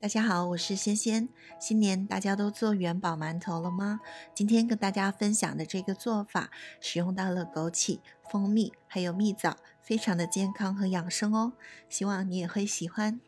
大家好我是仙仙。新年大家都做元宝馒头了吗？今天跟大家分享的这个做法使用到了枸杞蜂蜜还有蜜枣非常的健康和养生哦。希望你也会喜欢。